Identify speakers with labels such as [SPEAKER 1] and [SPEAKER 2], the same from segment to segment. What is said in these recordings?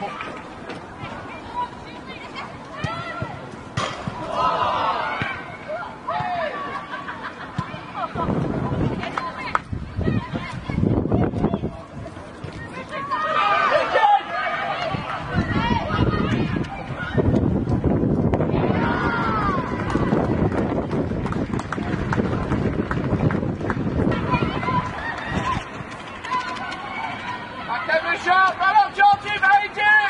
[SPEAKER 1] Oh. Hakem Rüşat, run up, Chelsea, very deep!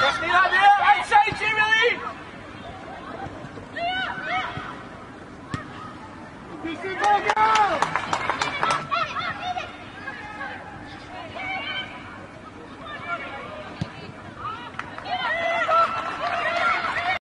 [SPEAKER 1] Just the idea, and
[SPEAKER 2] Portugal!